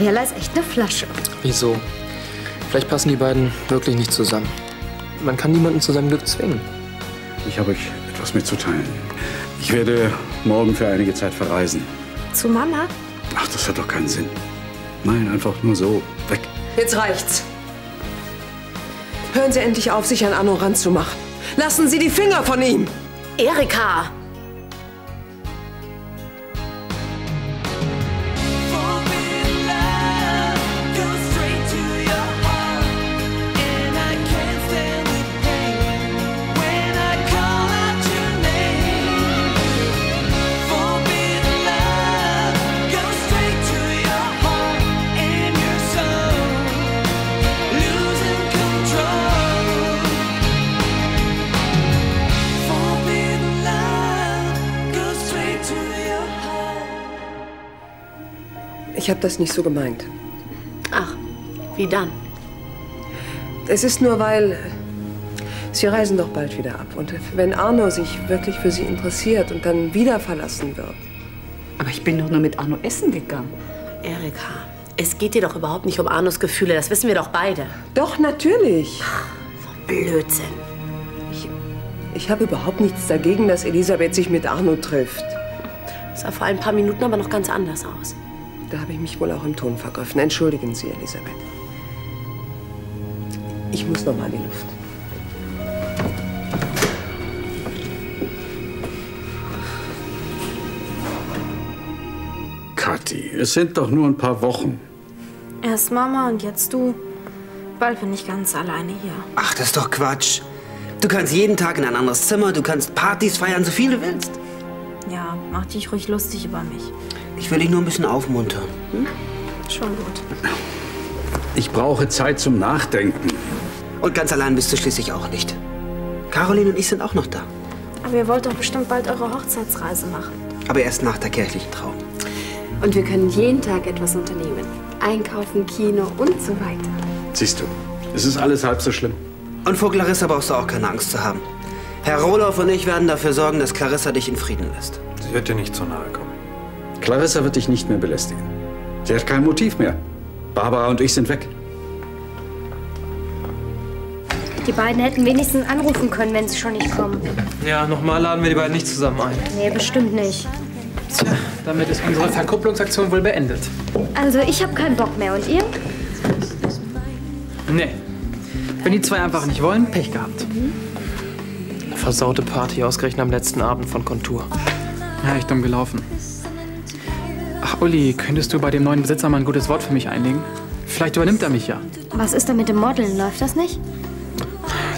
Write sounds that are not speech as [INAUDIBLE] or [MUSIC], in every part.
Gabriella ist echt eine Flasche. Wieso? Vielleicht passen die beiden wirklich nicht zusammen. Man kann niemanden zu seinem Glück zwingen. Ich habe euch etwas mitzuteilen. Ich werde morgen für einige Zeit verreisen. Zu Mama? Ach, das hat doch keinen Sinn. Nein, einfach nur so. Weg. Jetzt reicht's. Hören Sie endlich auf, sich an Anno ranzumachen. Lassen Sie die Finger von ihm! Erika! Ich habe das nicht so gemeint. Ach, wie dann? Es ist nur, weil Sie reisen doch bald wieder ab. Und wenn Arno sich wirklich für Sie interessiert und dann wieder verlassen wird. Aber ich bin doch nur mit Arno essen gegangen. Erika, es geht dir doch überhaupt nicht um Arnos Gefühle. Das wissen wir doch beide. Doch, natürlich. Blödsinn. Ich, ich habe überhaupt nichts dagegen, dass Elisabeth sich mit Arno trifft. Das sah vor ein paar Minuten aber noch ganz anders aus. Da habe ich mich wohl auch im Ton vergriffen. Entschuldigen Sie, Elisabeth. Ich muss noch mal in die Luft. Kathi, es sind doch nur ein paar Wochen. Erst Mama und jetzt du. Bald bin ich ganz alleine hier. Ach, das ist doch Quatsch. Du kannst jeden Tag in ein anderes Zimmer, du kannst Partys feiern, so viel du willst. Ja, mach dich ruhig lustig über mich. Ich will dich nur ein bisschen aufmuntern. Hm? Schon gut. Ich brauche Zeit zum Nachdenken. Und ganz allein bist du schließlich auch nicht. Caroline und ich sind auch noch da. Aber ihr wollt doch bestimmt bald eure Hochzeitsreise machen. Aber erst nach der kirchlichen Trauung. Und wir können jeden Tag etwas unternehmen. Einkaufen, Kino und so weiter. Siehst du, es ist alles halb so schlimm. Und vor Clarissa brauchst du auch keine Angst zu haben. Herr Roloff und ich werden dafür sorgen, dass Clarissa dich in Frieden lässt. Sie wird dir nicht zu nahe kommen. Clarissa wird dich nicht mehr belästigen. Sie hat kein Motiv mehr. Barbara und ich sind weg. Die beiden hätten wenigstens anrufen können, wenn sie schon nicht kommen. Ja, nochmal laden wir die beiden nicht zusammen ein. Nee, bestimmt nicht. Tja, damit ist unsere Verkupplungsaktion wohl beendet. Also, ich habe keinen Bock mehr. Und ihr? Nee. Wenn die zwei einfach nicht wollen, Pech gehabt. Versaute Party ausgerechnet am letzten Abend von Kontur. Ja, echt dumm gelaufen. Ach, Uli, könntest du bei dem neuen Besitzer mal ein gutes Wort für mich einlegen? Vielleicht übernimmt er mich ja. Was ist denn mit dem Modeln? Läuft das nicht?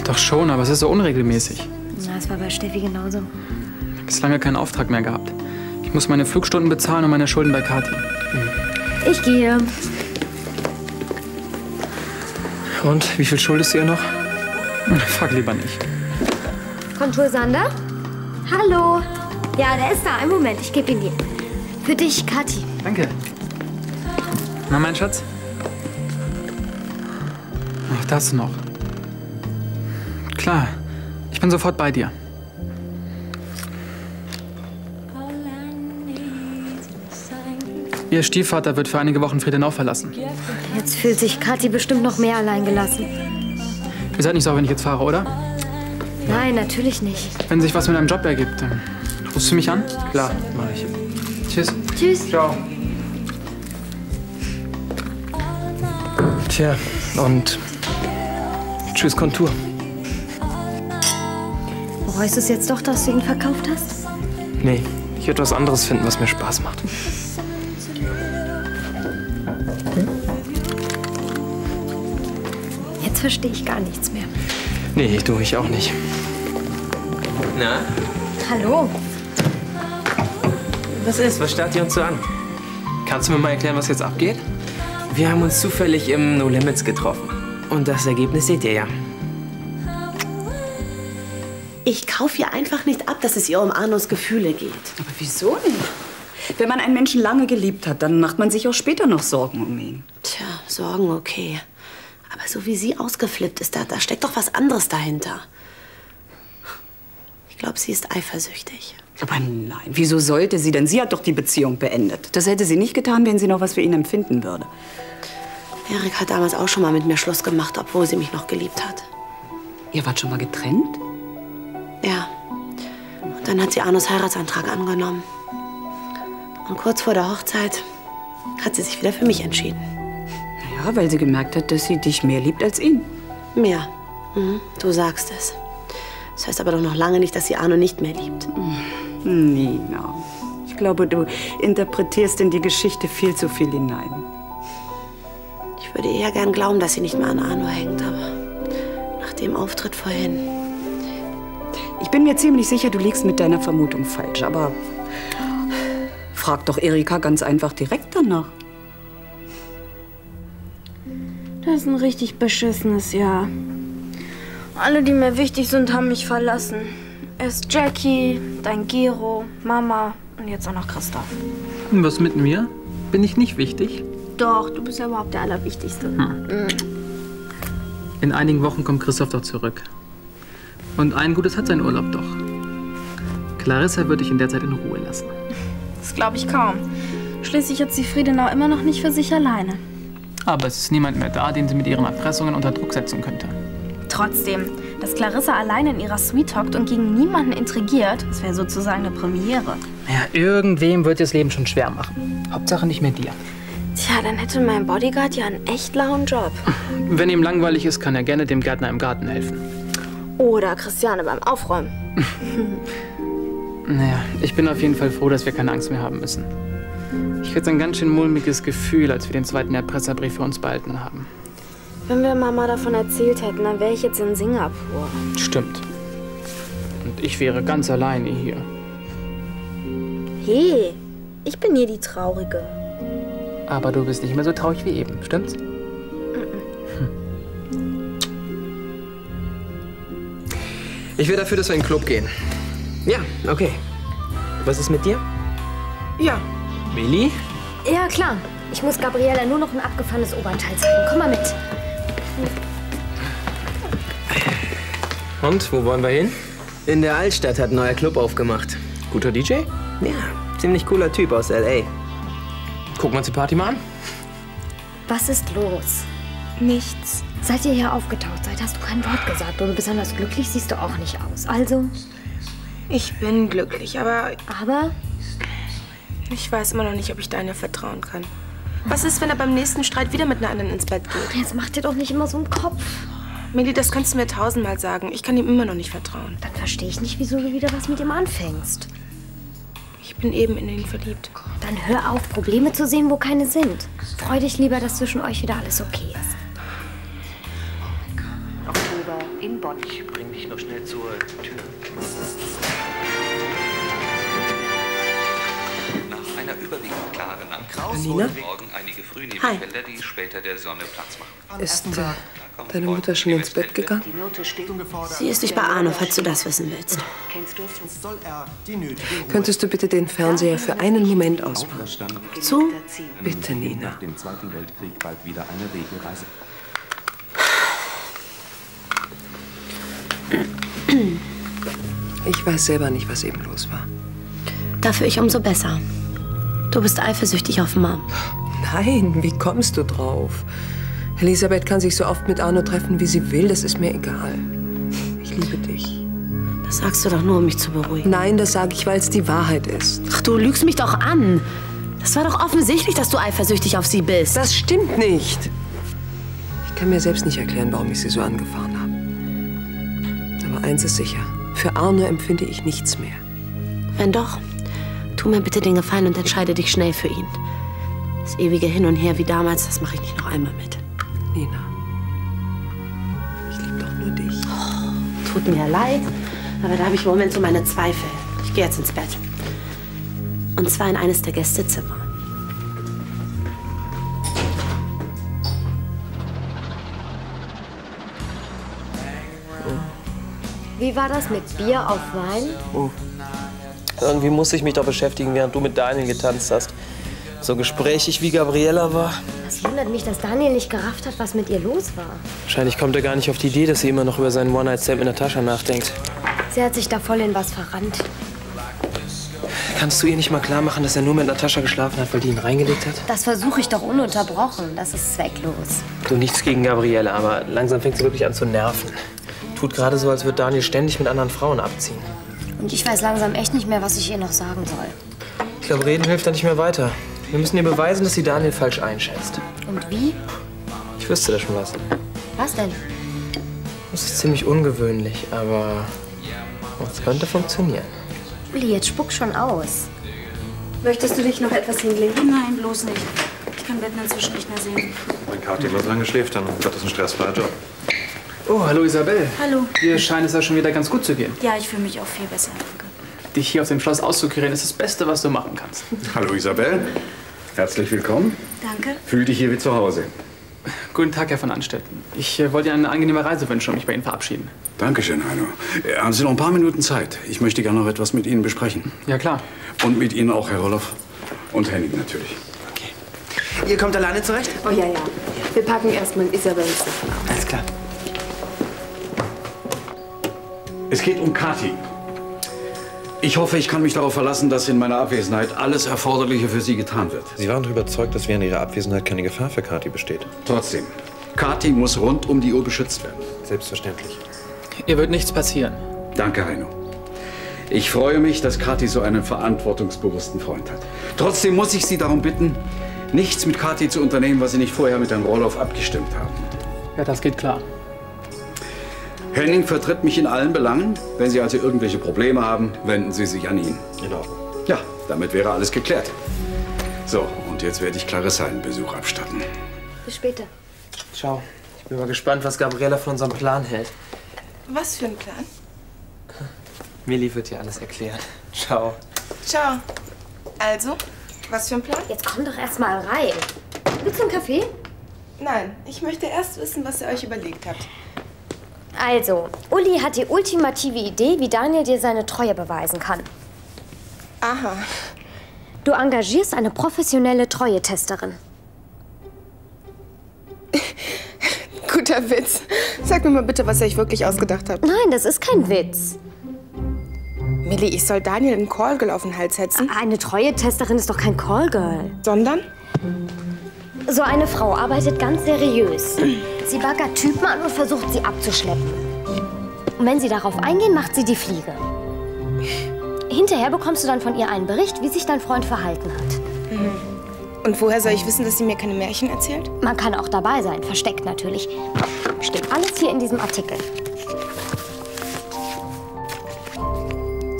Doch schon, aber es ist so unregelmäßig. Na, es war bei Steffi genauso. Bis lange keinen Auftrag mehr gehabt. Ich muss meine Flugstunden bezahlen und meine Schulden bei Kathi. Ich gehe. Und wie viel schuldest du ihr noch? Frag lieber nicht. Kontur Sander? Hallo. Ja, der ist da. Einen Moment, ich gebe ihn dir. Für dich, Kathi. Danke. Na, mein Schatz? Ach, das noch. Klar, ich bin sofort bei dir. Ihr Stiefvater wird für einige Wochen Friedenau verlassen. Jetzt fühlt sich Kathi bestimmt noch mehr allein gelassen. Ihr seid nicht sauer, wenn ich jetzt fahre, oder? Nein, natürlich nicht. Wenn sich was mit deinem Job ergibt, dann rufst du mich an? Klar, mach ich. Tschüss. Tschüss. Ciao. Tja, und tschüss Kontur. Bereust du es jetzt doch, dass du ihn verkauft hast? Nee, ich werde was anderes finden, was mir Spaß macht. Jetzt verstehe ich gar nichts mehr. Nee, du, ich auch nicht. Na, Hallo. Was ist? Was starrt ihr uns so an? Kannst du mir mal erklären, was jetzt abgeht? Wir haben uns zufällig im No Limits getroffen. Und das Ergebnis seht ihr ja. Ich kaufe ihr einfach nicht ab, dass es ihr um Arnos Gefühle geht. Aber wieso nicht? Wenn man einen Menschen lange geliebt hat, dann macht man sich auch später noch Sorgen um ihn. Tja, Sorgen okay. Aber so wie sie ausgeflippt ist, da, da steckt doch was anderes dahinter. Ich glaube, sie ist eifersüchtig. Aber nein, wieso sollte sie denn? Sie hat doch die Beziehung beendet. Das hätte sie nicht getan, wenn sie noch was für ihn empfinden würde. Erik hat damals auch schon mal mit mir Schluss gemacht, obwohl sie mich noch geliebt hat. Ihr wart schon mal getrennt? Ja. Und dann hat sie Arnos Heiratsantrag angenommen. Und kurz vor der Hochzeit hat sie sich wieder für mich entschieden. Ja, weil sie gemerkt hat, dass sie dich mehr liebt als ihn. Mehr. Mhm, du sagst es. Das heißt aber doch noch lange nicht, dass sie Arno nicht mehr liebt. Nina, ich glaube, du interpretierst in die Geschichte viel zu viel hinein. Ich würde eher gern glauben, dass sie nicht mehr an Arno hängt, aber nach dem Auftritt vorhin. Ich bin mir ziemlich sicher, du liegst mit deiner Vermutung falsch, aber frag doch Erika ganz einfach direkt danach. Das ist ein richtig beschissenes Jahr. Alle, die mir wichtig sind, haben mich verlassen. Erst Jackie, dein Gero, Mama und jetzt auch noch Christoph. Was mit mir? Bin ich nicht wichtig? Doch, du bist ja überhaupt der Allerwichtigste. Mhm. In einigen Wochen kommt Christoph doch zurück. Und ein Gutes hat sein Urlaub doch. Clarissa würde ich in der Zeit in Ruhe lassen. Das glaube ich kaum. Schließlich hat sie Friedenau immer noch nicht für sich alleine. Aber es ist niemand mehr da, den sie mit ihren Erpressungen unter Druck setzen könnte. Trotzdem, dass Clarissa alleine in ihrer Suite hockt und gegen niemanden intrigiert, das wäre sozusagen eine Premiere. Ja, irgendwem wird das Leben schon schwer machen. Hauptsache nicht mehr dir. Tja, dann hätte mein Bodyguard ja einen echt lauen Job. [LAUGHS] Wenn ihm langweilig ist, kann er gerne dem Gärtner im Garten helfen. Oder Christiane beim Aufräumen. [LAUGHS] naja, ich bin auf jeden Fall froh, dass wir keine Angst mehr haben müssen. Ich hatte ein ganz schön mulmiges Gefühl, als wir den zweiten Erpresserbrief für uns behalten haben. Wenn wir Mama davon erzählt hätten, dann wäre ich jetzt in Singapur. Stimmt. Und ich wäre ganz alleine hier. Hey, ich bin hier die Traurige. Aber du bist nicht mehr so traurig wie eben, stimmt's? Ich wäre dafür, dass wir in den Club gehen. Ja, okay. Was ist mit dir? Ja. Willi? Ja, klar. Ich muss Gabriela nur noch ein abgefahrenes Oberteil zeigen. Komm mal mit. Und, wo wollen wir hin? In der Altstadt hat ein neuer Club aufgemacht. Guter DJ? Ja, ziemlich cooler Typ aus L.A. Gucken wir uns die Party mal an. Was ist los? Nichts. Seit ihr hier aufgetaucht seid, hast du kein Wort gesagt. Und besonders glücklich siehst du auch nicht aus. Also? Ich bin glücklich, aber... Aber? Ich weiß immer noch nicht, ob ich Daniel vertrauen kann. Was ist, wenn er beim nächsten Streit wieder mit einer anderen ins Bett geht? Jetzt mach dir doch nicht immer so einen Kopf. Millie, das kannst du mir tausendmal sagen. Ich kann ihm immer noch nicht vertrauen. Dann verstehe ich nicht, wieso du wieder was mit ihm anfängst. Ich bin eben in ihn verliebt. Dann hör auf, Probleme zu sehen, wo keine sind. Freu dich lieber, dass zwischen euch wieder alles okay ist. Oktober in Bonn. Ich bring dich noch schnell zur Tür. Platz machen. Ist äh, deine Mutter schon ins Bett gegangen? Sie ist nicht bei Arno, falls du das wissen willst. Könntest du bitte den Fernseher für einen Moment ausmachen? Zu? Bitte, Nina. Nach dem Zweiten Weltkrieg bald wieder eine Regelreise. Ich weiß selber nicht, was eben los war. Dafür ich umso besser. Du bist eifersüchtig auf Mom. Nein, wie kommst du drauf? Elisabeth kann sich so oft mit Arno treffen, wie sie will. Das ist mir egal. Ich liebe dich. Das sagst du doch nur, um mich zu beruhigen. Nein, das sage ich, weil es die Wahrheit ist. Ach, du lügst mich doch an. Das war doch offensichtlich, dass du eifersüchtig auf sie bist. Das stimmt nicht. Ich kann mir selbst nicht erklären, warum ich sie so angefahren habe. Aber eins ist sicher. Für Arno empfinde ich nichts mehr. Wenn doch, tu mir bitte den Gefallen und entscheide dich schnell für ihn. Das ewige Hin und Her wie damals, das mache ich nicht noch einmal mit. Nina, ich liebe doch nur dich. Oh, tut mir leid, aber da habe ich im Moment so meine Zweifel. Ich gehe jetzt ins Bett. Und zwar in eines der Gästezimmer. Wie war das mit Bier auf Wein? Hm. Irgendwie musste ich mich doch beschäftigen, während du mit Daniel getanzt hast. So gesprächig wie Gabriella war. Es wundert mich, dass Daniel nicht gerafft hat, was mit ihr los war. Wahrscheinlich kommt er gar nicht auf die Idee, dass sie immer noch über seinen One-Night-Stand mit Natascha nachdenkt. Sie hat sich da voll in was verrannt. Kannst du ihr nicht mal klar machen, dass er nur mit Natascha geschlafen hat, weil die ihn reingelegt hat? Das versuche ich doch ununterbrochen. Das ist zwecklos. Du, nichts gegen Gabriele, aber langsam fängt sie wirklich an zu nerven. Tut gerade so, als würde Daniel ständig mit anderen Frauen abziehen. Und ich weiß langsam echt nicht mehr, was ich ihr noch sagen soll. Ich glaube, reden hilft da nicht mehr weiter. Wir müssen ihr beweisen, dass sie Daniel falsch einschätzt. Und wie? Ich wüsste da schon was. Was denn? Das ist ziemlich ungewöhnlich, aber es könnte funktionieren. Uli, jetzt spuck schon aus. Möchtest du dich noch etwas hinlegen? Nein, bloß nicht. Ich kann Betten inzwischen nicht mehr sehen. Wenn Kathi so lange schläft, dann wird das ein stressfreier Job. Oh, hallo Isabel. Hallo. Dir scheint es ja schon wieder ganz gut zu gehen. Ja, ich fühle mich auch viel besser, danke. Dich hier auf dem Schloss auszukurieren ist das Beste, was du machen kannst. Hallo Isabel. Herzlich willkommen. Danke. Fühl dich hier wie zu Hause. Guten Tag, Herr von Anstetten. Ich äh, wollte Ihnen eine angenehme Reise wünschen und mich bei Ihnen verabschieden. Dankeschön, Heino. Äh, Haben Sie noch ein paar Minuten Zeit? Ich möchte gerne noch etwas mit Ihnen besprechen. Ja, klar. Und mit Ihnen auch, Herr Roloff. Und Henning natürlich. Ihr kommt alleine zurecht? Oh ja, ja. Wir packen erstmal Isabels Sachen aus. Alles klar. Es geht um Kathi. Ich hoffe, ich kann mich darauf verlassen, dass in meiner Abwesenheit alles Erforderliche für Sie getan wird. Sie waren doch überzeugt, dass während Ihrer Abwesenheit keine Gefahr für Kathi besteht. Trotzdem, Kathi muss rund um die Uhr beschützt werden. Selbstverständlich. Ihr wird nichts passieren. Danke, Heino. Ich freue mich, dass Kathi so einen verantwortungsbewussten Freund hat. Trotzdem muss ich Sie darum bitten, nichts mit Kathi zu unternehmen, was Sie nicht vorher mit Herrn Roloff abgestimmt haben. Ja, das geht klar. Henning vertritt mich in allen Belangen. Wenn Sie also irgendwelche Probleme haben, wenden Sie sich an ihn. In Ordnung. Ja, damit wäre alles geklärt. So, und jetzt werde ich Clarissa einen Besuch abstatten. Bis später. Ciao. Ich bin mal gespannt, was Gabriela von unserem Plan hält. Was für ein Plan? Millie wird dir alles erklären. [LAUGHS] Ciao. Ciao. Also, was für ein Plan? Jetzt komm doch erst mal rein. Willst du einen Kaffee? Nein, ich möchte erst wissen, was ihr euch überlegt habt. Also, Uli hat die ultimative Idee, wie Daniel dir seine Treue beweisen kann. Aha. Du engagierst eine professionelle Treuetesterin. [LAUGHS] Guter Witz. Sag mir mal bitte, was ihr euch wirklich ausgedacht habt. Nein, das ist kein Witz. Millie, ich soll Daniel einen Callgirl auf den Hals setzen. Eine Treuetesterin ist doch kein Callgirl. Sondern? So eine Frau arbeitet ganz seriös. Sie baggert Typen an und versucht, sie abzuschleppen. Und wenn sie darauf eingehen, macht sie die Fliege. Hinterher bekommst du dann von ihr einen Bericht, wie sich dein Freund verhalten hat. Mhm. Und woher soll ich wissen, dass sie mir keine Märchen erzählt? Man kann auch dabei sein, versteckt natürlich. Steht alles hier in diesem Artikel.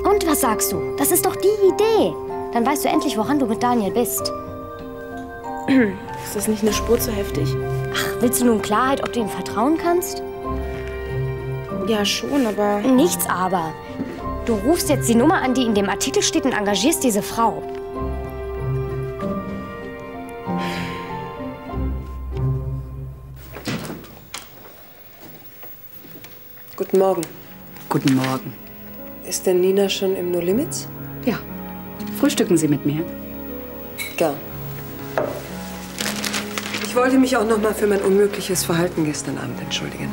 Und was sagst du? Das ist doch die Idee. Dann weißt du endlich, woran du mit Daniel bist. Ist das nicht eine Spur zu heftig? Ach, willst du nun Klarheit, ob du ihm vertrauen kannst? Ja, schon, aber. Nichts aber. Du rufst jetzt die Nummer an, die in dem Artikel steht und engagierst diese Frau. Guten Morgen. Guten Morgen. Ist denn Nina schon im No Limits? Ja. Frühstücken Sie mit mir? Gern. Ich wollte mich auch noch mal für mein unmögliches Verhalten gestern Abend entschuldigen.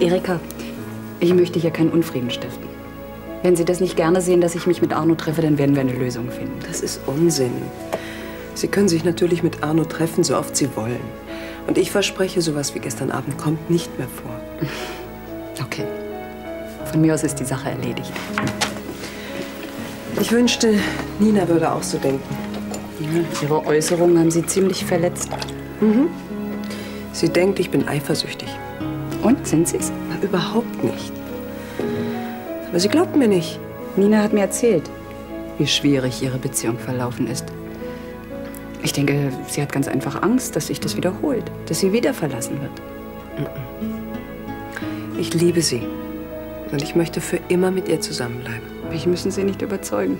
Erika, ich möchte hier keinen Unfrieden stiften. Wenn Sie das nicht gerne sehen, dass ich mich mit Arno treffe, dann werden wir eine Lösung finden. Das ist Unsinn. Sie können sich natürlich mit Arno treffen, so oft Sie wollen. Und ich verspreche, sowas wie gestern Abend kommt nicht mehr vor. [LAUGHS] Okay. Von mir aus ist die Sache erledigt. Ich wünschte, Nina würde auch so denken. Ja, ihre Äußerungen haben Sie ziemlich verletzt. Mhm. Sie denkt, ich bin eifersüchtig. Und, sind Sie's? Na, überhaupt nicht. Aber sie glaubt mir nicht. Nina hat mir erzählt, wie schwierig ihre Beziehung verlaufen ist. Ich denke, sie hat ganz einfach Angst, dass sich das wiederholt, dass sie wieder verlassen wird. Ich liebe sie. Und ich möchte für immer mit ihr zusammenbleiben. Mich müssen Sie nicht überzeugen.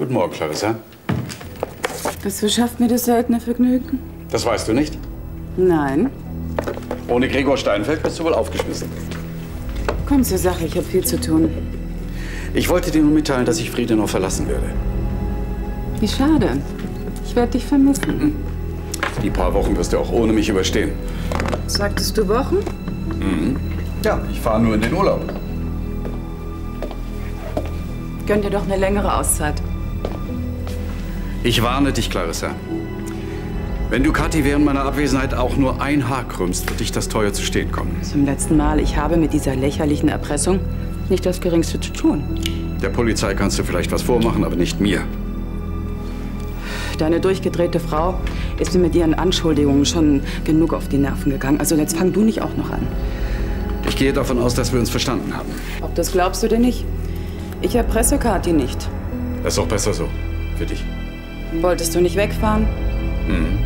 Guten Morgen, Clarissa. Das verschafft mir das seltene Vergnügen. Das weißt du nicht? Nein. Ohne Gregor Steinfeld bist du wohl aufgeschmissen. Komm zur Sache, ich habe viel zu tun. Ich wollte dir nur mitteilen, dass ich Friede noch verlassen werde. Wie schade. Ich werde dich vermissen. Die paar Wochen wirst du auch ohne mich überstehen. Sagtest du Wochen? Mhm. Ja, ich fahre nur in den Urlaub. Gönn dir doch eine längere Auszeit. Ich warne dich, Clarissa. Wenn du Kathi während meiner Abwesenheit auch nur ein Haar krümmst, wird dich das teuer zu stehen kommen. Zum letzten Mal, ich habe mit dieser lächerlichen Erpressung nicht das Geringste zu tun. Der Polizei kannst du vielleicht was vormachen, aber nicht mir. Deine durchgedrehte Frau ist mir mit ihren Anschuldigungen schon genug auf die Nerven gegangen. Also jetzt fang du nicht auch noch an. Ich gehe davon aus, dass wir uns verstanden haben. Ob das glaubst du denn nicht? Ich erpresse Kathi nicht. Das ist auch besser so. Für dich. Wolltest du nicht wegfahren? Mhm.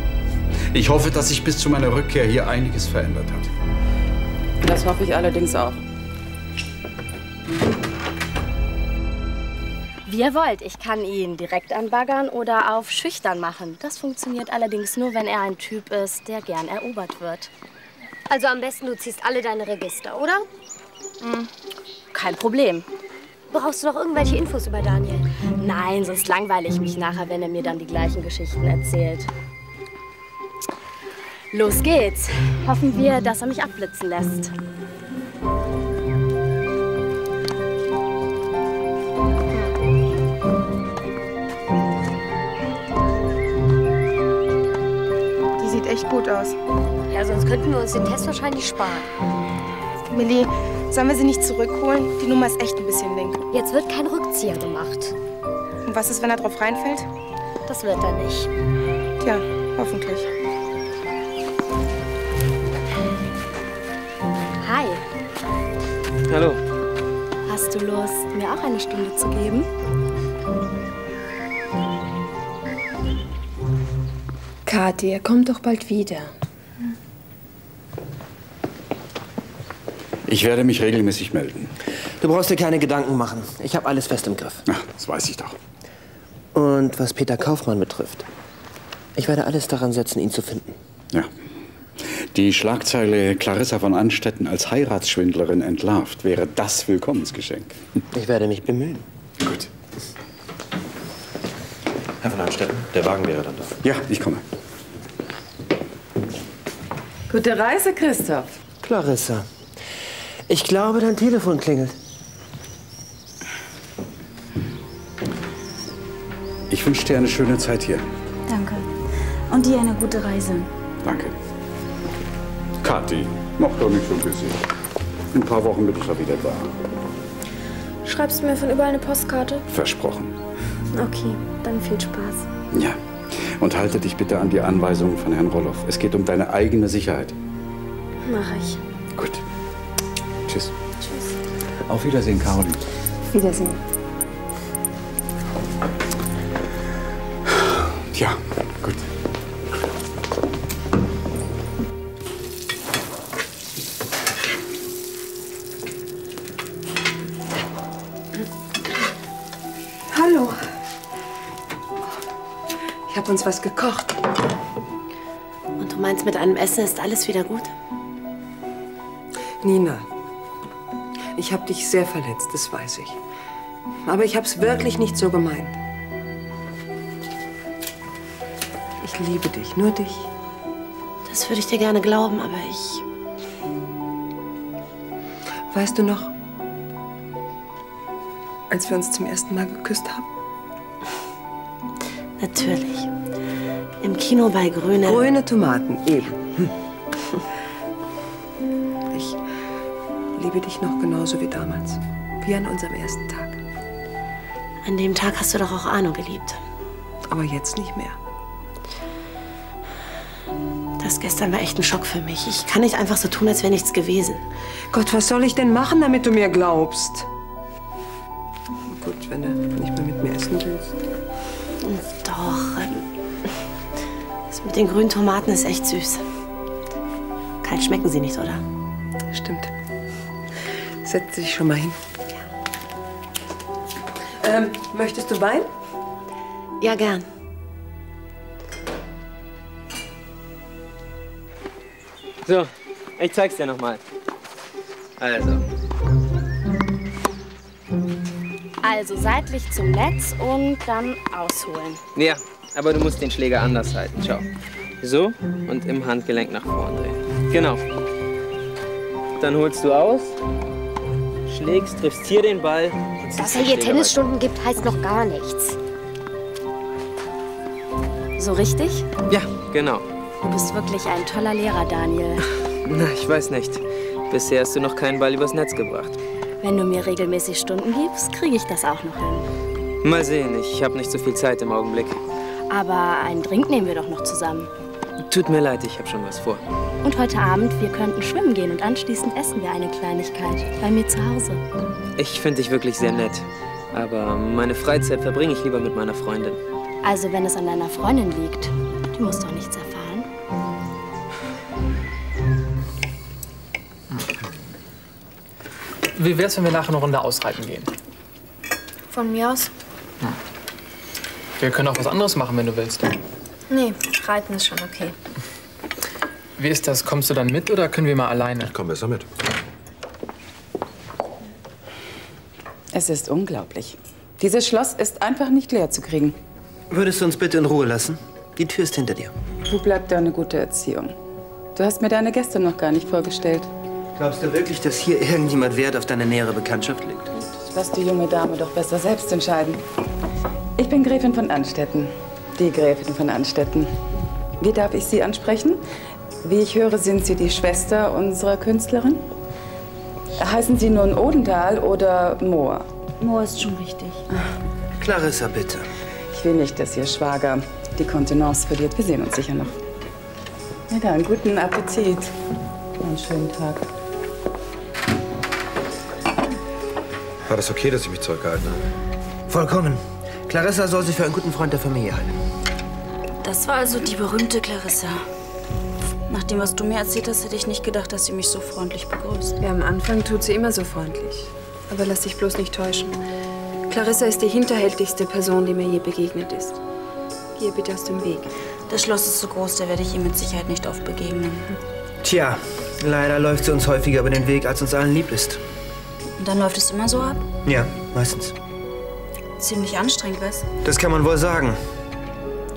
Ich hoffe, dass sich bis zu meiner Rückkehr hier einiges verändert hat. Das hoffe ich allerdings auch. Wie ihr wollt. Ich kann ihn direkt anbaggern oder auf schüchtern machen. Das funktioniert allerdings nur, wenn er ein Typ ist, der gern erobert wird. Also am besten, du ziehst alle deine Register, oder? Hm. Kein Problem. Brauchst du noch irgendwelche Infos über Daniel? Nein, sonst langweile ich mich nachher, wenn er mir dann die gleichen Geschichten erzählt. Los geht's. Hoffen wir, dass er mich abblitzen lässt. Die sieht echt gut aus. Ja, sonst könnten wir uns den Test wahrscheinlich sparen. Millie, sollen wir sie nicht zurückholen? Die Nummer ist echt ein bisschen link. Jetzt wird kein Rückzieher gemacht. Und was ist, wenn er drauf reinfällt? Das wird er nicht. Tja, hoffentlich. Hi. Hallo. Hast du Lust, mir auch eine Stunde zu geben? Kathi, er kommt doch bald wieder. Ich werde mich regelmäßig melden. Du brauchst dir keine Gedanken machen. Ich habe alles fest im Griff. Ach, das weiß ich doch. Und was Peter Kaufmann betrifft, ich werde alles daran setzen, ihn zu finden. Ja. Die Schlagzeile Clarissa von Anstetten als Heiratsschwindlerin entlarvt wäre das Willkommensgeschenk. Ich werde mich bemühen. Gut. Herr von Anstetten, der Wagen wäre dann da. Ja, ich komme. Gute Reise, Christoph. Clarissa, ich glaube, dein Telefon klingelt. Ich wünsche dir eine schöne Zeit hier. Danke. Und dir eine gute Reise. Danke. Kathi, mach doch nicht so busy. In ein paar Wochen bin ich ja wieder da. Schreibst du mir von überall eine Postkarte? Versprochen. Okay, dann viel Spaß. Ja. Und halte dich bitte an die Anweisungen von Herrn Roloff. Es geht um deine eigene Sicherheit. Mach ich. Gut. Tschüss. Tschüss. Auf Wiedersehen, Caroline. Wiedersehen. Ja, gut. Hallo. Ich habe uns was gekocht. Und du meinst, mit einem Essen ist alles wieder gut? Nina, ich habe dich sehr verletzt, das weiß ich. Aber ich habe es wirklich nicht so gemeint. Ich liebe dich, nur dich. Das würde ich dir gerne glauben, aber ich. Weißt du noch, als wir uns zum ersten Mal geküsst haben? [LAUGHS] Natürlich. Im Kino bei Grüne. Grüne Tomaten, eben. Hm. [LAUGHS] Ich liebe dich noch genauso wie damals. Wie an unserem ersten Tag. An dem Tag hast du doch auch Arno geliebt. Aber jetzt nicht mehr. Das gestern war echt ein Schock für mich. Ich kann nicht einfach so tun, als wäre nichts gewesen. Gott, was soll ich denn machen, damit du mir glaubst? Gut, wenn du nicht mehr mit mir essen willst. Doch. ähm, Das mit den grünen Tomaten ist echt süß. Kalt schmecken sie nicht, oder? Stimmt. Setz dich schon mal hin. Ähm, möchtest du Wein? Ja, gern. So, ich zeig's dir nochmal. Also, Also seitlich zum Netz und dann ausholen. ja, aber du musst den Schläger anders halten. Schau. So und im Handgelenk nach vorn drehen. Genau. Dann holst du aus, schlägst, triffst hier den Ball Dass er ihr Tennisstunden gibt, heißt noch gar nichts. So richtig? Ja, genau. Du bist wirklich ein toller Lehrer, Daniel. [LAUGHS] Na, ich weiß nicht. Bisher hast du noch keinen Ball übers Netz gebracht. Wenn du mir regelmäßig Stunden gibst, kriege ich das auch noch hin. Mal sehen, ich habe nicht so viel Zeit im Augenblick. Aber einen Drink nehmen wir doch noch zusammen. Tut mir leid, ich habe schon was vor. Und heute Abend, wir könnten schwimmen gehen und anschließend essen wir eine Kleinigkeit. Bei mir zu Hause. Ich finde dich wirklich sehr nett. Aber meine Freizeit verbringe ich lieber mit meiner Freundin. Also, wenn es an deiner Freundin liegt, du musst doch nichts erfahren. Wie wär's, wenn wir nachher eine Runde ausreiten gehen? Von mir aus? Wir können auch was anderes machen, wenn du willst. Nee, reiten ist schon okay. Wie ist das? Kommst du dann mit oder können wir mal alleine? Ich komm besser mit. Es ist unglaublich. Dieses Schloss ist einfach nicht leer zu kriegen. Würdest du uns bitte in Ruhe lassen? Die Tür ist hinter dir. Wo bleibt deine gute Erziehung? Du hast mir deine Gäste noch gar nicht vorgestellt. Glaubst du wirklich, dass hier irgendjemand Wert auf deine nähere Bekanntschaft legt? Das lass die junge Dame doch besser selbst entscheiden. Ich bin Gräfin von Anstetten. Die Gräfin von Anstetten. Wie darf ich Sie ansprechen? Wie ich höre, sind Sie die Schwester unserer Künstlerin? Heißen Sie nun Odenthal oder Mohr? Moor ist schon richtig. Clarissa, bitte. Ich will nicht, dass Ihr Schwager die Kontenance verliert. Wir sehen uns sicher noch. Na dann, guten Appetit. Einen schönen Tag. War das okay, dass ich mich zurückgehalten habe? Vollkommen. Clarissa soll sich für einen guten Freund der Familie halten. Das war also die berühmte Clarissa. Nach dem, was du mir erzählt hast, hätte ich nicht gedacht, dass sie mich so freundlich begrüßt. Ja, am Anfang tut sie immer so freundlich. Aber lass dich bloß nicht täuschen. Clarissa ist die hinterhältigste Person, die mir je begegnet ist. Geh bitte aus dem Weg. Das Schloss ist so groß, da werde ich ihr mit Sicherheit nicht oft begegnen. Tja, leider läuft sie uns häufiger über den Weg, als uns allen lieb ist. Und dann läuft es immer so ab? Ja, meistens. Ziemlich anstrengend, was? Das kann man wohl sagen.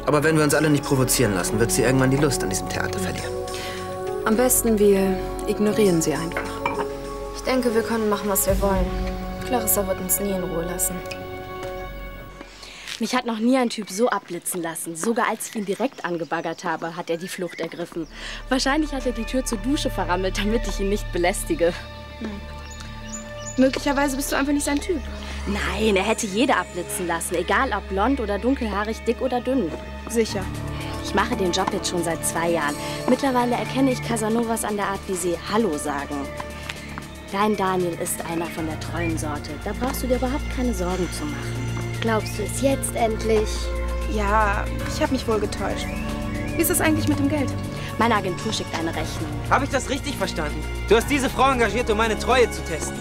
Aber wenn wir uns alle nicht provozieren lassen, wird sie irgendwann die Lust an diesem Theater verlieren. Am besten, wir ignorieren sie einfach. Ich denke, wir können machen, was wir wollen. Clarissa wird uns nie in Ruhe lassen. Mich hat noch nie ein Typ so abblitzen lassen. Sogar als ich ihn direkt angebaggert habe, hat er die Flucht ergriffen. Wahrscheinlich hat er die Tür zur Dusche verrammelt, damit ich ihn nicht belästige. Möglicherweise bist du einfach nicht sein Typ. Nein, er hätte jede abblitzen lassen. Egal ob blond oder dunkelhaarig, dick oder dünn. Sicher. Ich mache den Job jetzt schon seit zwei Jahren. Mittlerweile erkenne ich Casanovas an der Art, wie sie Hallo sagen. Dein Daniel ist einer von der treuen Sorte. Da brauchst du dir überhaupt keine Sorgen zu machen. Glaubst du es jetzt endlich? Ja, ich habe mich wohl getäuscht. Wie ist es eigentlich mit dem Geld? Meine Agentur schickt eine Rechnung. Habe ich das richtig verstanden? Du hast diese Frau engagiert, um meine Treue zu testen.